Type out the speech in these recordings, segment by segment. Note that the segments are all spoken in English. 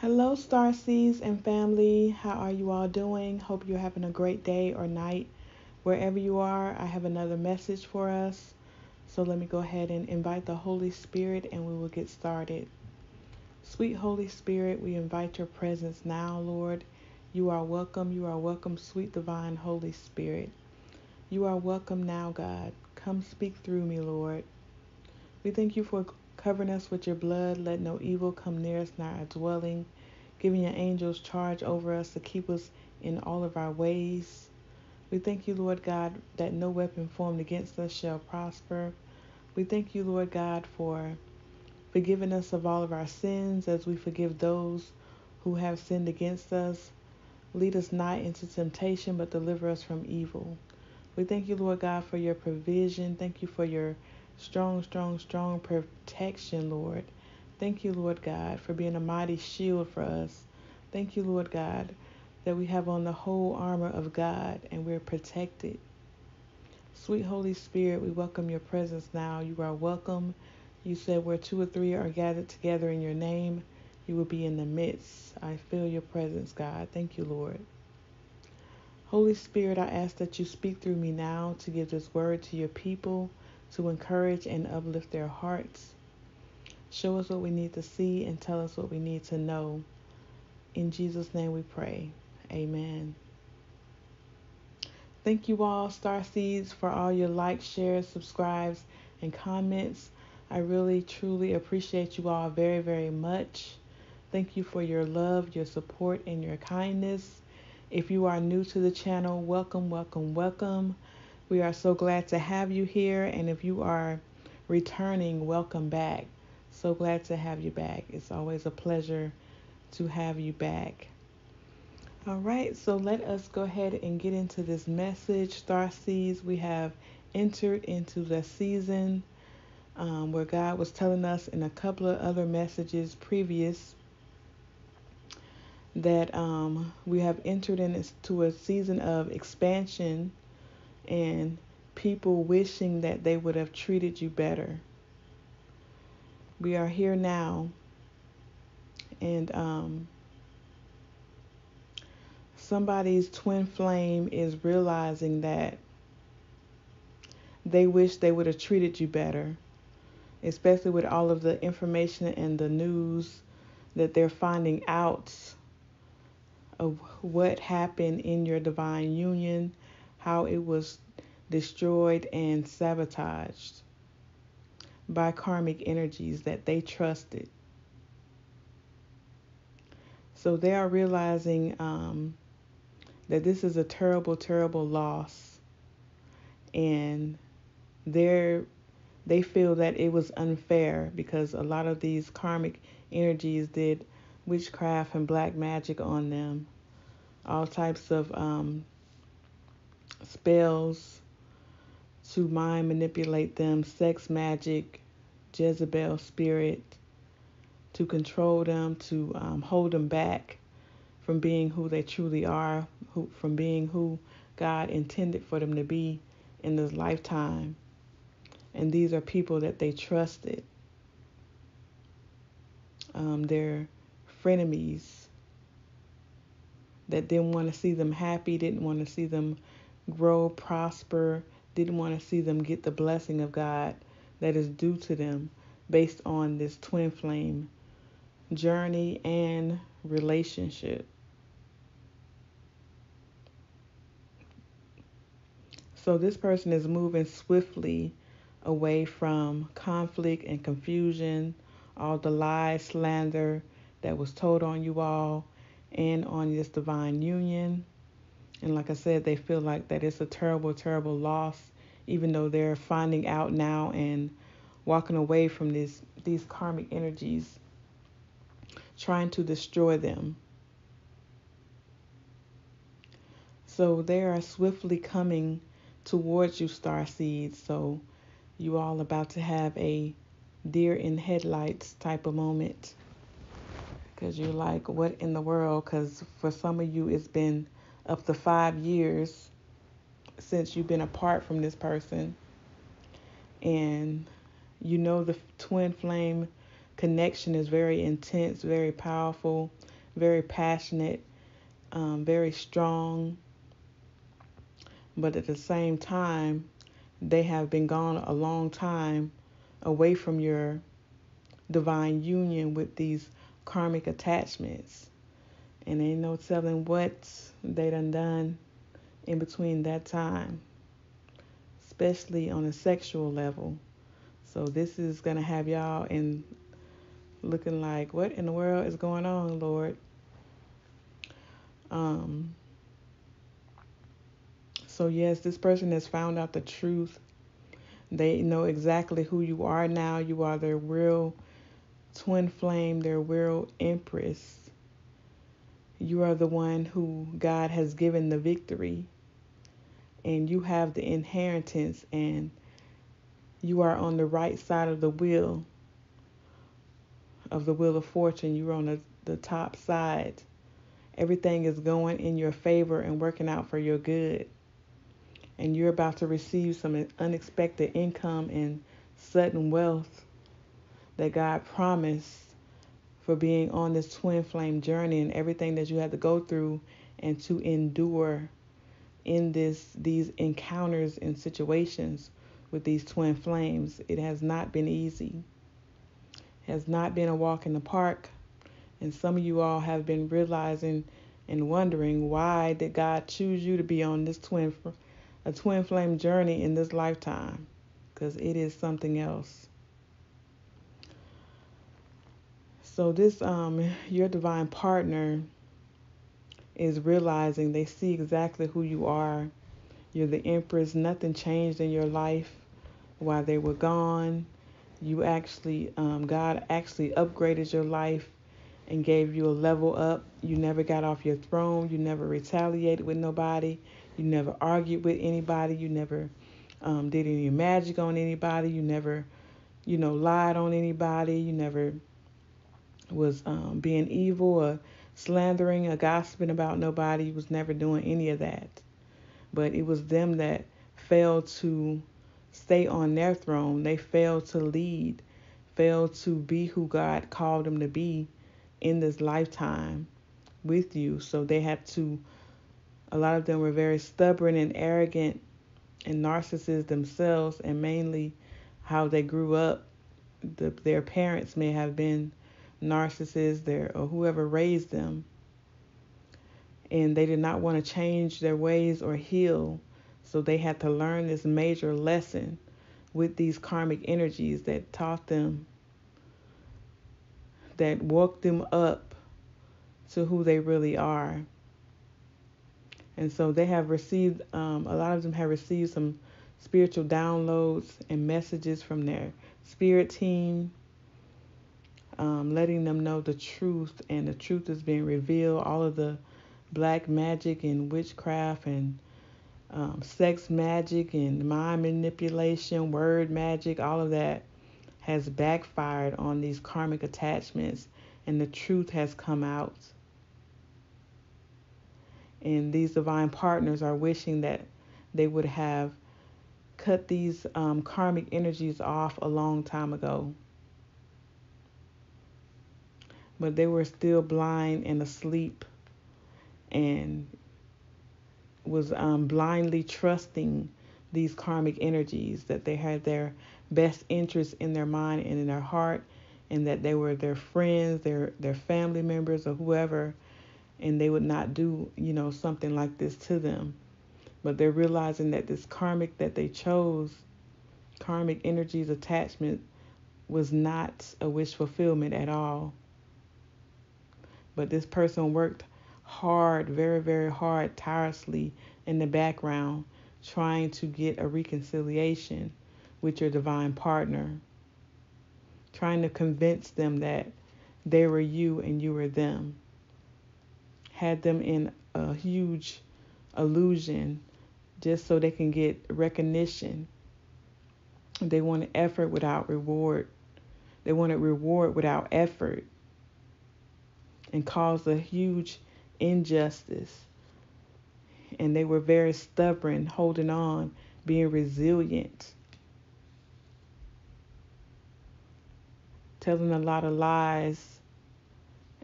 Hello, Star Seeds and family. How are you all doing? Hope you're having a great day or night. Wherever you are, I have another message for us. So let me go ahead and invite the Holy Spirit and we will get started. Sweet Holy Spirit, we invite your presence now, Lord. You are welcome. You are welcome, sweet divine Holy Spirit. You are welcome now, God. Come speak through me, Lord. We thank you for covering us with your blood. Let no evil come near us, nor our dwelling. Giving your angels charge over us to keep us in all of our ways. We thank you, Lord God, that no weapon formed against us shall prosper. We thank you, Lord God, for forgiving us of all of our sins as we forgive those who have sinned against us. Lead us not into temptation, but deliver us from evil. We thank you, Lord God, for your provision. Thank you for your strong, strong, strong protection, Lord. Thank you, Lord God, for being a mighty shield for us. Thank you, Lord God, that we have on the whole armor of God and we're protected. Sweet Holy Spirit, we welcome your presence now. You are welcome. You said where two or three are gathered together in your name, you will be in the midst. I feel your presence, God. Thank you, Lord. Holy Spirit, I ask that you speak through me now to give this word to your people, to encourage and uplift their hearts. Show us what we need to see and tell us what we need to know. In Jesus' name we pray. Amen. Thank you all, Star Seeds, for all your likes, shares, subscribes, and comments. I really, truly appreciate you all very, very much. Thank you for your love, your support, and your kindness. If you are new to the channel, welcome, welcome, welcome. We are so glad to have you here. And if you are returning, welcome back. So glad to have you back. It's always a pleasure to have you back. All right, so let us go ahead and get into this message. Star we have entered into the season um, where God was telling us in a couple of other messages previous that um, we have entered into a season of expansion and people wishing that they would have treated you better. We are here now, and um, somebody's twin flame is realizing that they wish they would have treated you better, especially with all of the information and the news that they're finding out of what happened in your divine union, how it was destroyed and sabotaged by karmic energies that they trusted. So they are realizing um, that this is a terrible, terrible loss, and they're they feel that it was unfair because a lot of these karmic energies did witchcraft and black magic on them, all types of um, spells to mind manipulate them, sex magic, Jezebel spirit, to control them, to um, hold them back from being who they truly are, who, from being who God intended for them to be in this lifetime. And these are people that they trusted. Um, they're frenemies that didn't want to see them happy, didn't want to see them grow, prosper, didn't want to see them get the blessing of God that is due to them based on this twin flame journey and relationship. So this person is moving swiftly away from conflict and confusion, all the lies, slander that was told on you all and on this divine union. And like I said, they feel like that it's a terrible, terrible loss, even though they're finding out now and walking away from these these karmic energies, trying to destroy them. So they are swiftly coming towards you, star seeds. So you all about to have a deer in headlights type of moment because you're like, what in the world? Because for some of you, it's been up to five years since you've been apart from this person. And you know the twin flame connection is very intense, very powerful, very passionate, um, very strong. But at the same time, they have been gone a long time away from your divine union with these karmic attachments. And ain't no telling what they done done in between that time, especially on a sexual level. So this is gonna have y'all in looking like, what in the world is going on, Lord? Um. So yes, this person has found out the truth. They know exactly who you are now. You are their real twin flame, their real empress. You are the one who God has given the victory. And you have the inheritance and you are on the right side of the wheel of the wheel of fortune. You're on the, the top side. Everything is going in your favor and working out for your good. And you're about to receive some unexpected income and sudden wealth that God promised for being on this twin flame journey and everything that you had to go through and to endure in this these encounters and situations with these twin flames. It has not been easy. It has not been a walk in the park. And some of you all have been realizing and wondering why did God choose you to be on this twin a twin flame journey in this lifetime? Because it is something else. So this um your divine partner is realizing they see exactly who you are. You're the empress, nothing changed in your life while they were gone. You actually um, God actually upgraded your life and gave you a level up. You never got off your throne. You never retaliated with nobody. You never argued with anybody. You never um, did any magic on anybody. You never, you know, lied on anybody. You never was um, being evil or slandering or gossiping about nobody. was never doing any of that. But it was them that failed to stay on their throne. They failed to lead, failed to be who God called them to be in this lifetime with you. So they had to, a lot of them were very stubborn and arrogant and narcissists themselves, and mainly how they grew up. The, their parents may have been narcissists there or whoever raised them and they did not want to change their ways or heal so they had to learn this major lesson with these karmic energies that taught them that woke them up to who they really are. And so they have received um, a lot of them have received some spiritual downloads and messages from their spirit team um, letting them know the truth, and the truth is being revealed. All of the black magic and witchcraft and um, sex magic and mind manipulation, word magic, all of that has backfired on these karmic attachments, and the truth has come out. And these divine partners are wishing that they would have cut these um, karmic energies off a long time ago but they were still blind and asleep and was um, blindly trusting these karmic energies that they had their best interests in their mind and in their heart and that they were their friends their their family members or whoever and they would not do you know something like this to them. But they're realizing that this karmic that they chose karmic energies attachment was not a wish fulfillment at all but this person worked hard, very, very hard, tirelessly in the background, trying to get a reconciliation with your divine partner, trying to convince them that they were you and you were them. Had them in a huge illusion just so they can get recognition. They wanted effort without reward. They wanted reward without effort and caused a huge injustice. And they were very stubborn, holding on, being resilient telling a lot of lies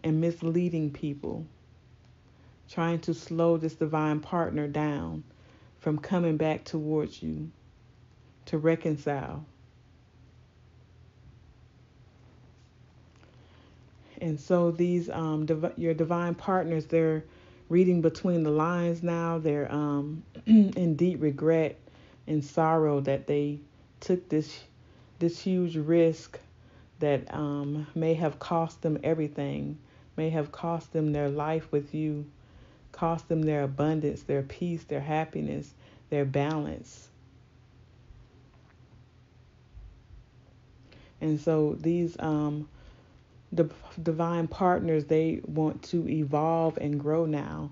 and misleading people, trying to slow this divine partner down from coming back towards you to reconcile. And so these um, div- your divine partners, they're reading between the lines now. They're um, in deep regret and sorrow that they took this this huge risk that um, may have cost them everything, may have cost them their life with you, cost them their abundance, their peace, their happiness, their balance. And so these um, the divine partners, they want to evolve and grow now.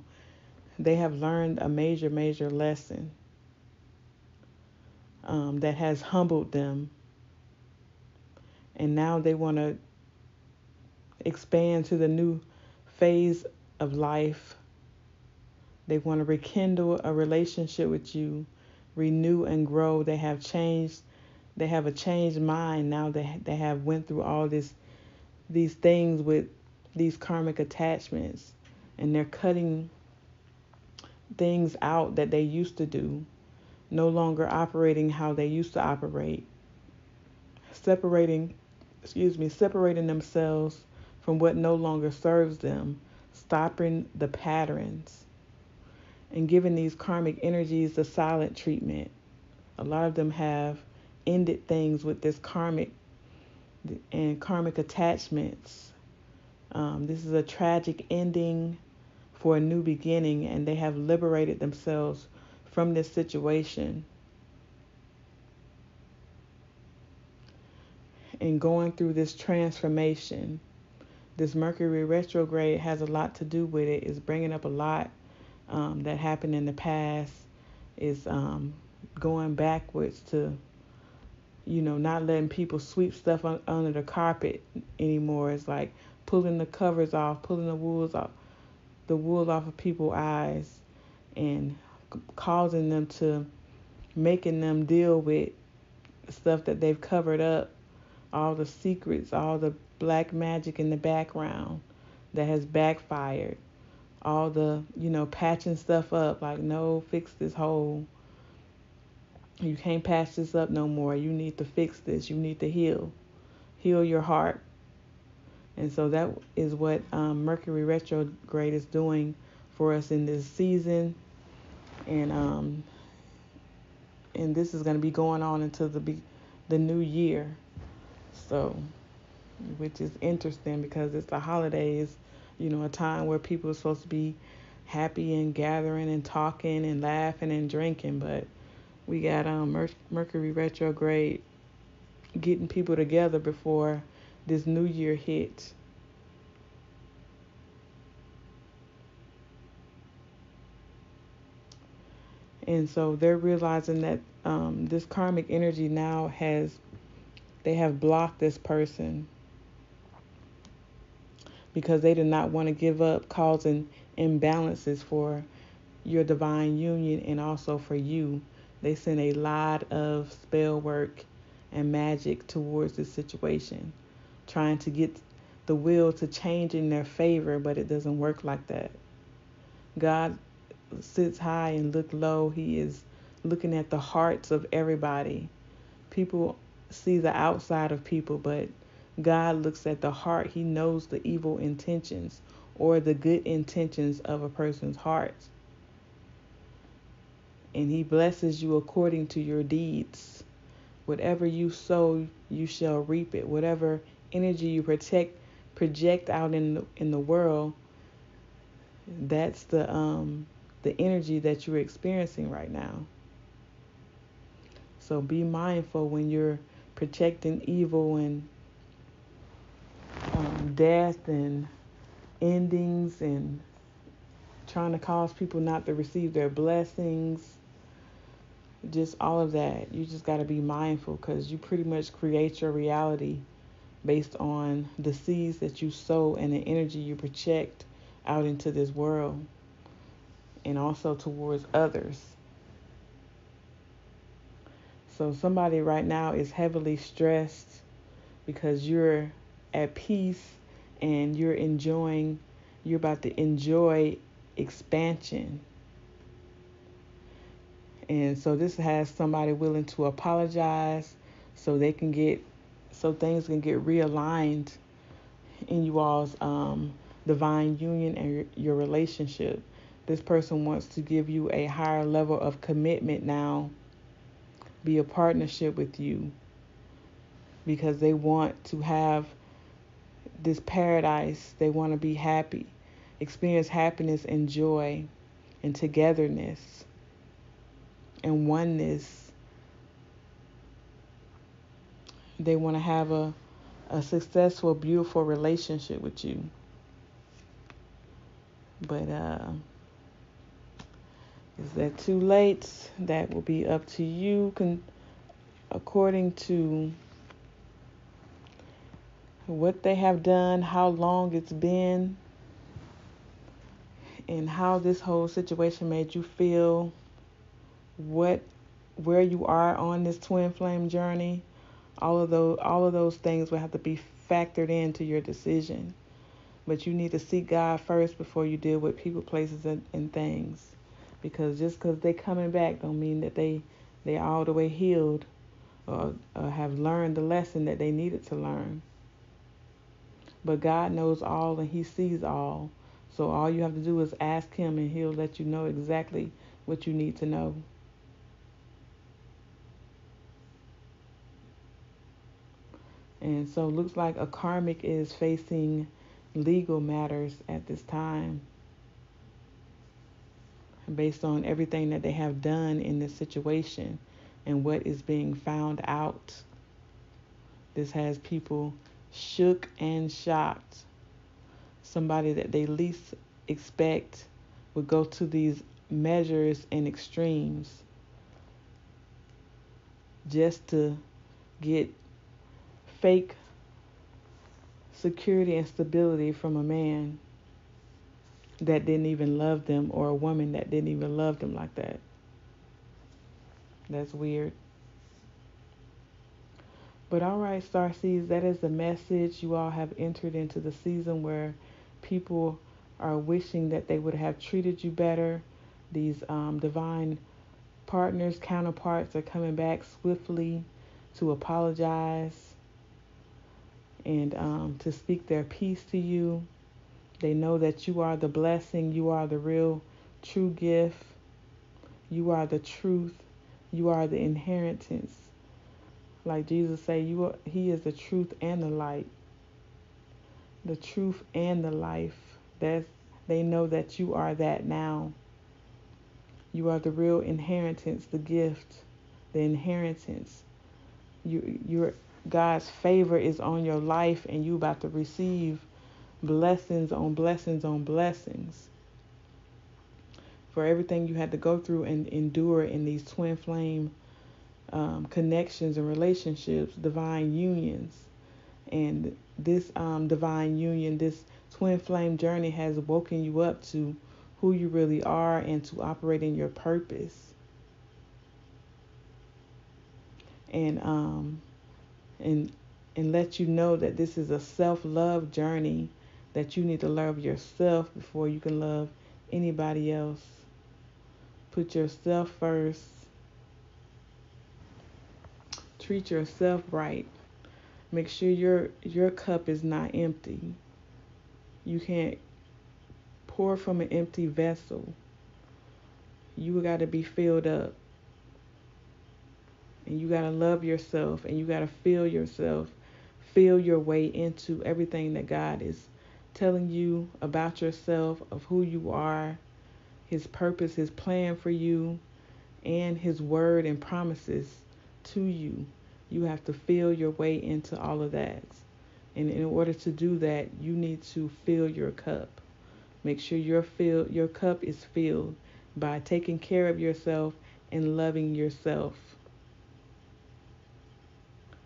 They have learned a major, major lesson um, that has humbled them. And now they want to expand to the new phase of life. They want to rekindle a relationship with you, renew and grow. They have changed. They have a changed mind now. They they have went through all this these things with these karmic attachments and they're cutting things out that they used to do, no longer operating how they used to operate, separating, excuse me, separating themselves from what no longer serves them, stopping the patterns, and giving these karmic energies the silent treatment. A lot of them have ended things with this karmic and karmic attachments. Um, this is a tragic ending for a new beginning, and they have liberated themselves from this situation. And going through this transformation, this Mercury retrograde has a lot to do with it. It's bringing up a lot um, that happened in the past. Is um, going backwards to you know, not letting people sweep stuff un- under the carpet anymore. It's like pulling the covers off, pulling the wools off, the wool off of people's eyes, and causing them to, making them deal with stuff that they've covered up, all the secrets, all the black magic in the background that has backfired, all the, you know, patching stuff up, like, no, fix this hole you can't patch this up no more. You need to fix this. You need to heal. Heal your heart. And so that is what um, Mercury retrograde is doing for us in this season. And um, and this is going to be going on until the be- the new year. So, which is interesting because it's the holidays, you know, a time where people are supposed to be happy and gathering and talking and laughing and drinking, but we got um, Mer- Mercury retrograde getting people together before this new year hits. And so they're realizing that um, this karmic energy now has, they have blocked this person because they did not want to give up, causing imbalances for your divine union and also for you they send a lot of spell work and magic towards this situation, trying to get the will to change in their favor, but it doesn't work like that. God sits high and look low. He is looking at the hearts of everybody. People see the outside of people, but God looks at the heart. He knows the evil intentions or the good intentions of a person's heart and he blesses you according to your deeds. Whatever you sow, you shall reap it. Whatever energy you protect project out in the, in the world, that's the um the energy that you're experiencing right now. So be mindful when you're protecting evil and um, death and endings and trying to cause people not to receive their blessings just all of that. You just got to be mindful because you pretty much create your reality based on the seeds that you sow and the energy you project out into this world and also towards others. So somebody right now is heavily stressed because you're at peace and you're enjoying, you're about to enjoy expansion. And so this has somebody willing to apologize so they can get, so things can get realigned in you all's um, divine union and your relationship. This person wants to give you a higher level of commitment now, be a partnership with you because they want to have this paradise. They want to be happy, experience happiness and joy and togetherness and oneness. They want to have a, a successful, beautiful relationship with you. But uh, is that too late? That will be up to you. Con- according to what they have done, how long it's been, and how this whole situation made you feel, what where you are on this twin flame journey, all of those all of those things will have to be factored into your decision. But you need to seek God first before you deal with people, places, and, and things. Because just because they coming back don't mean that they they all the way healed or, or have learned the lesson that they needed to learn. But God knows all and He sees all. So all you have to do is ask Him and He'll let you know exactly what you need to know. And so looks like a karmic is facing legal matters at this time based on everything that they have done in this situation and what is being found out. This has people shook and shocked. Somebody that they least expect would go to these measures and extremes just to get fake security and stability from a man that didn't even love them or a woman that didn't even love them like that. That's weird. But all right, Star Seeds, that is the message. You all have entered into the season where people are wishing that they would have treated you better. These um, divine partners, counterparts are coming back swiftly to apologize and um, to speak their piece to you. They know that you are the blessing, you are the real true gift, you are the truth, you are the inheritance like Jesus say, you are, he is the truth and the light. The truth and the life. That they know that you are that now. You are the real inheritance, the gift, the inheritance. You your God's favor is on your life and you about to receive blessings on blessings on blessings. For everything you had to go through and endure in these twin flame um, connections and relationships, divine unions. And this um, divine union, this twin flame journey has woken you up to who you really are and to operate in your purpose. And um, and and let you know that this is a self-love journey that you need to love yourself before you can love anybody else. Put yourself first treat yourself right. Make sure your your cup is not empty. You can't pour from an empty vessel. You got to be filled up. And you got to love yourself and you got to feel yourself. Feel your way into everything that God is telling you about yourself, of who you are, His purpose, His plan for you, and His word and promises to you. You have to feel your way into all of that. And in order to do that, you need to fill your cup. Make sure your fill your cup is filled by taking care of yourself and loving yourself.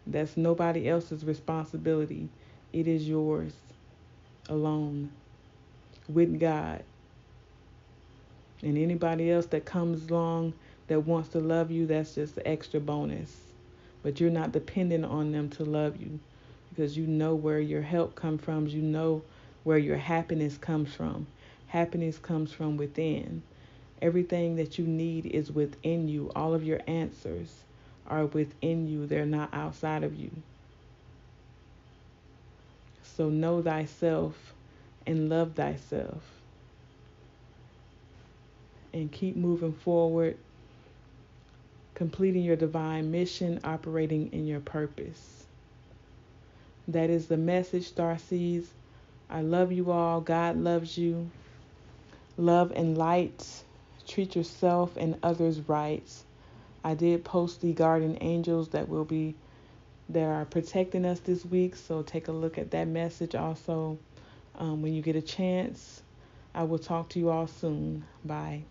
That's nobody else's responsibility. It is yours alone with God. And anybody else that comes along that wants to love you, that's just the extra bonus. But you're not dependent on them to love you because you know where your help comes from. You know where your happiness comes from. Happiness comes from within. Everything that you need is within you. All of your answers are within you, they're not outside of you. So know thyself and love thyself. And keep moving forward, completing your divine mission, operating in your purpose. That is the message, Starseeds. I love you all. God loves you. Love and light. Treat yourself and others right. I did post the guardian angels that will be that are protecting us this week. So take a look at that message also um, when you get a chance. I will talk to you all soon. Bye.